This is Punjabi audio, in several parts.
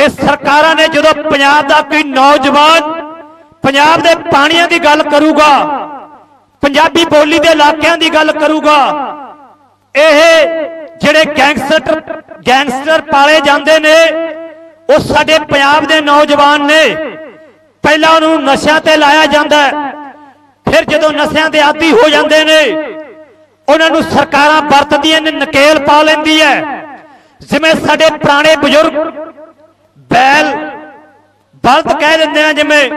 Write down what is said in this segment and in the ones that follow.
ਇਹ ਸਰਕਾਰਾਂ ਨੇ ਜਦੋਂ ਪੰਜਾਬ ਦਾ ਕੋਈ ਨੌਜਵਾਨ ਪੰਜਾਬ ਦੇ ਪਾਣੀਆਂ ਦੀ ਗੱਲ ਕਰੂਗਾ, ਪੰਜਾਬੀ ਬੋਲੀ ਦੇ ਇਲਾਕਿਆਂ ਦੀ ਗੱਲ ਕਰੂਗਾ, ਇਹ ਜਿਹੜੇ ਗੈਂਗਸਟਰ ਗੈਂਗਸਟਰ ਪਾਲੇ ਜਾਂਦੇ ਨੇ, ਉਹ ਸਾਡੇ ਪੰਜਾਬ ਦੇ ਨੌਜਵਾਨ ਨੇ। ਪਹਿਲਾਂ ਉਹਨੂੰ ਨਸ਼ਿਆਂ ਤੇ ਲਾਇਆ ਜਾਂਦਾ ਫਿਰ ਜਦੋਂ ਨਸ਼ਿਆਂ ਦੇ ਆਦੀ ਹੋ ਜਾਂਦੇ ਨੇ, ਉਹਨਾਂ ਨੂੰ ਸਰਕਾਰਾਂ ਵਰਤਦੀਆਂ ਨੇ, ਨਕੇਲ ਪਾ ਲੈਂਦੀ ਹੈ। ਜਿਵੇਂ ਸਾਡੇ ਪੁਰਾਣੇ ਬਜ਼ੁਰਗ ਬੈਲ ਬਲਦ ਕਹਿ ਦਿੰਦੇ ਆ ਜਿਵੇਂ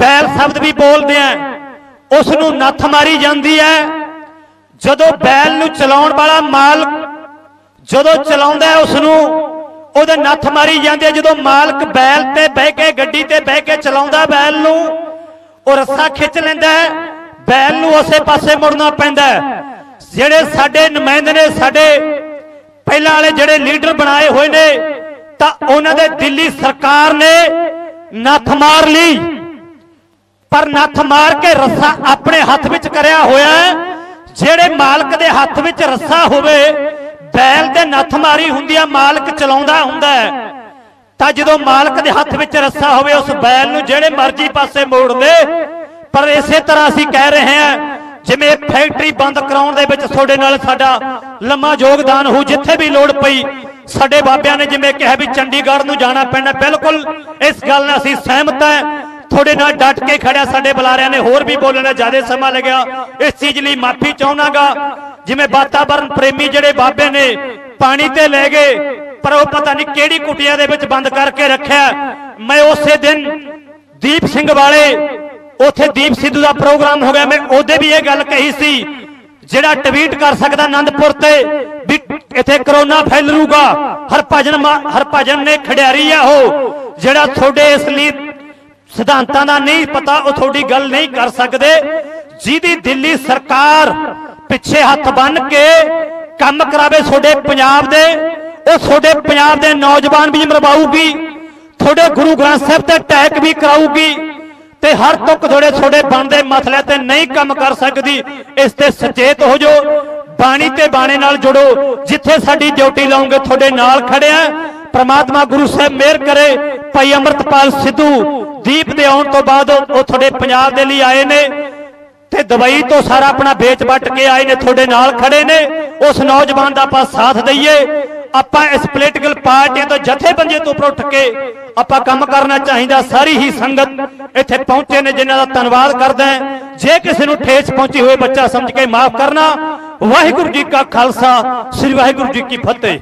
ਬੈਲ ਸ਼ਬਦ ਵੀ ਬੋਲਦੇ ਆ। ਉਸ ਨੂੰ ਨੱਥ ਮਾਰੀ ਜਾਂਦੀ ਹੈ। ਜਦੋਂ ਬੈਲ ਨੂੰ ਚਲਾਉਣ ਵਾਲਾ ਮਾਲਕ ਜਦੋਂ ਚਲਾਉਂਦਾ ਉਸ ਨੂੰ ਉਹਦੇ ਨੱਥ ਮਾਰੀ ਜਾਂਦੀ ਹੈ। ਜਦੋਂ ਮਾਲਕ ਬੈਲ ਤੇ ਬਹਿ ਕੇ ਗੱਡੀ ਤੇ ਬਹਿ ਕੇ ਚਲਾਉਂਦਾ ਬੈਲ ਨੂੰ, ਉਹ ਰੱਸਾ ਖਿੱਚ ਲੈਂਦਾ ਬੈਲ ਨੂੰ ਉਸੇ ਪਾਸੇ ਮੁੜਨਾ ਪੈਂਦਾ ਜਿਹੜੇ ਸਾਡੇ ਨੁਮਾਇੰਦੇ ਨੇ, ਸਾਡੇ ਪਹਿਲਾਂ ਵਾਲੇ ਜਿਹੜੇ ਲੀਡਰ ਬਣਾਏ ਹੋਏ ਨੇ ਤਾਂ ਉਹਨਾਂ ਦੇ ਦਿੱਲੀ ਸਰਕਾਰ ਨੇ ਨੱਥ ਮਾਰ ਲਈ। ਪਰ ਨੱਥ ਮਾਰ ਕੇ ਰੱਸਾ ਆਪਣੇ ਹੱਥ ਵਿੱਚ ਕਰਿਆ ਹੋਇਆ ਜਿਹੜੇ ਮਾਲਕ ਦੇ ਹੱਥ ਵਿੱਚ ਰੱਸਾ ਹੋਵੇ, ਬੈਲ ਦੇ ਨੱਥ ਮਾਰੀ ਹੁੰਦੀ ਆ, ਮਾਲਕ ਚਲਾਉਂਦਾ ਹੁੰਦਾ ਹੈ। ਤਾਂ ਜਦੋਂ ਮਾਲਕ ਦੇ ਹੱਥ ਵਿੱਚ ਰੱਸਾ ਹੋਵੇ, ਉਸ ਬੈਲ ਨੂੰ ਜਿਹੜੇ ਮਰਜ਼ੀ ਪਾਸੇ ਮੋੜ ਦੇ। ਪਰ ਇਸੇ ਤਰ੍ਹਾਂ ਅਸੀਂ ਕਹਿ ਰਹੇ ਹਾਂ, ਜਿਵੇਂ ਫੈਕਟਰੀ ਬੰਦ ਕਰਾਉਣ ਦੇ ਵਿੱਚ ਤੁਹਾਡੇ ਨਾਲ ਸਾਡਾ ਲੰਮਾ ਯੋਗਦਾਨ ਹੋ, ਜਿੱਥੇ ਵੀ ਲੋੜ ਪਈ ਸਾਡੇ ਬਾਬਿਆਂ ਨੇ ਜਿਵੇਂ ਕਿਹਾ ਵੀ ਚੰਡੀਗੜ੍ਹ ਨੂੰ ਜਾਣਾ ਪੈਣਾ, ਬਿਲਕੁਲ ਇਸ ਗੱਲ ਨਾਲ ਅਸੀਂ ਸਹਿਮਤ ਹਾਂ। ਤੁਹਾਡੇ ਨਾਲ ਡਟ ਕੇ ਖੜਿਆ ਸਾਡੇ ਬੁਲਾਰਿਆਂ ਨੇ, ਹੋਰ ਵੀ ਬੋਲਣਾ ਜ਼ਿਆਦਾ ਸਮਾਂ ਲੱਗਿਆ। ਇਸ ਚੀਜ਼ ਲਈ ਮਾਫੀ ਚਾਹਣਾਗਾ ਜਿਵੇਂ ਵਾਤਾਵਰਣ ਪ੍ਰੇਮੀ ਜਿਹੜੇ ਬਾਬੇ ਨੇ, ਪਾਣੀ ਤੇ ਲੈ ਗਏ, ਪਰ ਉਹ ਪਤਾ ਨਹੀਂ ਕਿਹੜੀ ਕੁਟਿਆ ਦੇ ਵਿੱਚ ਬੰਦ ਕਰਕੇ ਰੱਖਿਆ। ਮੈਂ ਉਸੇ ਦਿਨ ਦੀਪ ਸਿੰਘ ਵਾਲੇ, ਉਥੇ ਦੀਪ ਸਿੱਧੂ ਦਾ ਪ੍ਰੋਗਰਾਮ ਹੋ ਗਿਆ। ਮੈਂ ਉਹਦੇ ਵੀ ਇਹ ਗੱਲ ਕਹੀ ਸੀ ਜਿਹੜਾ ਟਵੀਟ ਕਰ ਸਕਦਾ ਆਨੰਦਪੁਰ ਤੇ ਵੀ ਇੱਥੇ ਕਰੋਨਾ ਫੈਲੂਗਾ ਹਰਭਜਨ ਹਰਭਜਨ ਨੇ ਖਿਡਾਰੀ ਆ ਉਹ, ਜਿਹੜਾ ਤੁਹਾਡੇ ਇਸ ਲਈ ਸਿਧਾਂਤਾਂ ਦਾ ਨਹੀਂ ਪਤਾ, ਉਹ ਤੁਹਾਡੀ ਗੱਲ ਨਹੀਂ ਕਰ ਸਕਦੇ, ਜਿਹਦੀ ਦਿੱਲੀ ਸਰਕਾਰ ਪਿੱਛੇ ਹੱਥ ਬੰਨ ਕੇ ਕੰਮ ਕਰਾਵੇ ਤੁਹਾਡੇ ਪੰਜਾਬ ਦੇ, ਉਹ ਤੁਹਾਡੇ ਪੰਜਾਬ ਦੇ ਨੌਜਵਾਨ ਵੀ ਮਰਵਾਊਗੀ, ਤੁਹਾਡੇ ਗੁਰੂ ਗ੍ਰੰਥ ਸਾਹਿਬ ਤੇ ਅਟੈਕ ਵੀ ਕਰਾਊਗੀ ਤੇ ਹਰ ਤੁਕ ਥੋੜੇ ਥੋੜੇ ਬਣਦੇ ਮਸਲੇ ਤੇ ਨਹੀਂ ਕੰਮ ਕਰ ਸਕਦੀ, ਇਸ ਤੇ ਸੁਚੇਤ ਹੋ ਜਾਓ, ਬਾਣੀ ਤੇ ਬਾਣੇ ਨਾਲ ਜੁੜੋ, ਜਿੱਥੇ ਸਾਡੀ ਡਿਊਟੀ ਲਾਉਂਗੇ ਤੁਹਾਡੇ ਨਾਲ ਖੜਿਆ ਪ੍ਰਮਾਤਮਾ ਗੁਰੂ ਸਾਹਿਬ ਮਿਹਰ ਕਰੇ, ਭਾਈ ਅਮਰਤਪਾਲ ਸਿੱਧੂ ਦੀਪ ਦੇ ਆਉਣ ਤੋਂ ਬਾਅਦ ਉਹ ਤੁਹਾਡੇ ਪੰਜਾਬ ਦੇ ਲਈ ਆਏ ਨੇ ਤੇ ਦਵਾਈ ਤੋਂ ਸਾਰਾ ਆਪਣਾ ਵੇਚ ਵੱਟ ਕੇ ਆਏ ਨੇ, ਤੁਹਾਡੇ ਨਾਲ ਖੜੇ ਨੇ, ਉਸ ਨੌਜਵਾਨ ਦਾ ਆਪਾਂ ਸਾਥ ਦਈਏ। ਆਪਾਂ ਇਸ ਪੋਲੀਟੀਕਲ ਪਾਰਟੀਆਂ ਤੋਂ ਜਥੇਬੰਦੀਆਂ ਤੋਂ ਉੱਪਰ ਉੱਠ ਕੇ ਆਪਾਂ ਕੰਮ ਕਰਨਾ ਚਾਹੀਦਾ, ਸਾਰੀ ਹੀ ਸੰਗਤ ਇੱਥੇ ਪਹੁੰਚੇ ਨੇ, ਜਿਨ੍ਹਾਂ ਦਾ ਧੰਨਵਾਦ ਕਰਦਾ ਜੇ ਕਿਸੇ ਨੂੰ ਠੇਸ ਪਹੁੰਚੀ ਹੋਏ ਬੱਚਾ ਸਮਝ ਕੇ ਮਾਫ ਕਰਨਾ। ਵਾਹਿਗੁਰੂ ਜੀ ਕਾ ਖਾਲਸਾ, ਸ੍ਰੀ ਵਾਹਿਗੁਰੂ ਜੀ ਕੀ ਫਤਿਹ।